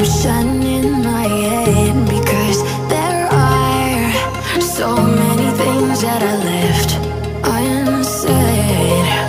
ocean in my head Because there are so many things that I left unsaid.